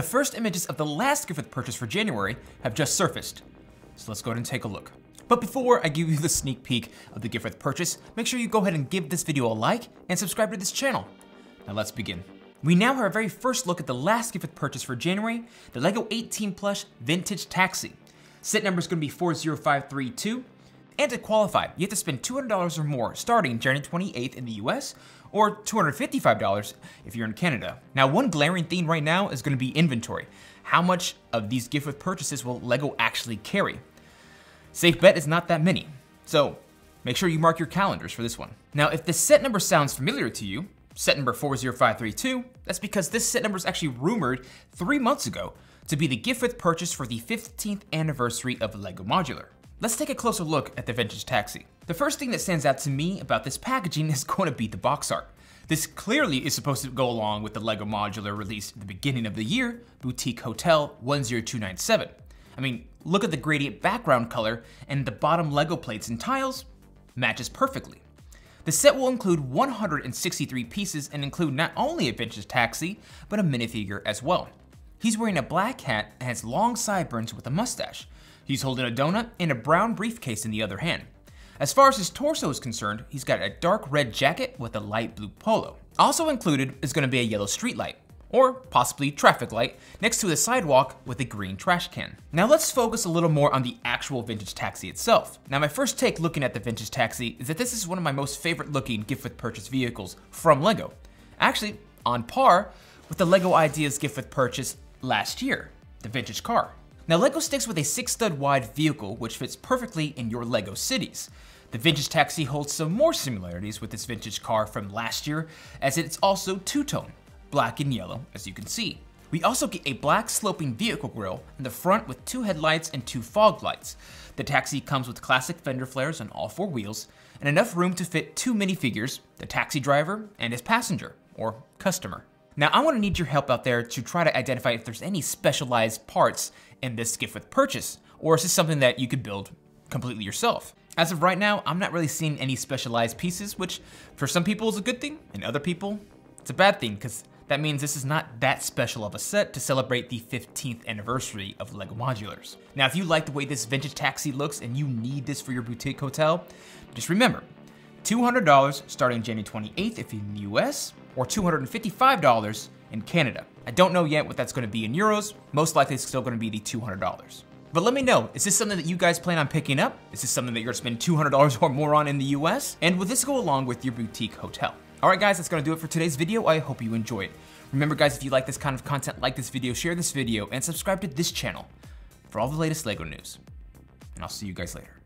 The first images of the last gift with purchase for January have just surfaced. So let's go ahead and take a look. But before I give you the sneak peek of the with purchase, make sure you go ahead and give this video a like and subscribe to this channel. Now let's begin. We now have our very first look at the last with purchase for January, the LEGO 18 Plus Vintage Taxi. Set number is going to be 40532, and to qualify, you have to spend $200 or more starting January 28th in the US, or $255 if you're in Canada. Now, one glaring theme right now is going to be inventory. How much of these gift with purchases will LEGO actually carry? Safe bet is not that many, so make sure you mark your calendars for this one. Now, if the set number sounds familiar to you, set number 40532, that's because this set number is actually rumored three months ago to be the gift with purchase for the 15th anniversary of LEGO Modular. Let's take a closer look at the Vintage Taxi. The first thing that stands out to me about this packaging is going to be the box art. This clearly is supposed to go along with the LEGO Modular released at the beginning of the year, Boutique Hotel 10297. I mean, look at the gradient background color and the bottom LEGO plates and tiles matches perfectly. The set will include 163 pieces and include not only a vintage taxi, but a minifigure as well. He's wearing a black hat and has long sideburns with a mustache. He's holding a donut and a brown briefcase in the other hand. As far as his torso is concerned, he's got a dark red jacket with a light blue polo. Also included is going to be a yellow streetlight, or possibly traffic light, next to the sidewalk with a green trash can. Now let's focus a little more on the actual vintage taxi itself. Now my first take looking at the vintage taxi is that this is one of my most favorite looking gift with purchase vehicles from LEGO. Actually, on par with the LEGO Ideas gift with purchase last year, the vintage car. Now LEGO sticks with a six stud wide vehicle which fits perfectly in your LEGO cities. The vintage taxi holds some more similarities with this vintage car from last year as it's also two-tone, black and yellow as you can see. We also get a black sloping vehicle grille in the front with two headlights and two fog lights. The taxi comes with classic fender flares on all four wheels and enough room to fit two minifigures, the taxi driver and his passenger, or customer. Now I wanna need your help out there to try to identify if there's any specialized parts in this gift with purchase, or is this something that you could build completely yourself? As of right now, I'm not really seeing any specialized pieces, which for some people is a good thing, and other people, it's a bad thing, because that means this is not that special of a set to celebrate the 15th anniversary of LEGO Modulars. Now, if you like the way this vintage taxi looks and you need this for your boutique hotel, just remember, $200 starting January 28th if you're in the US, or $255 in Canada. I don't know yet what that's gonna be in euros, most likely it's still gonna be the $200. But let me know, is this something that you guys plan on picking up? Is this something that you're gonna spend $200 or more on in the US? And will this go along with your boutique hotel? All right guys, that's gonna do it for today's video. I hope you enjoyed. Remember guys, if you like this kind of content, like this video, share this video, and subscribe to this channel for all the latest LEGO news. And I'll see you guys later.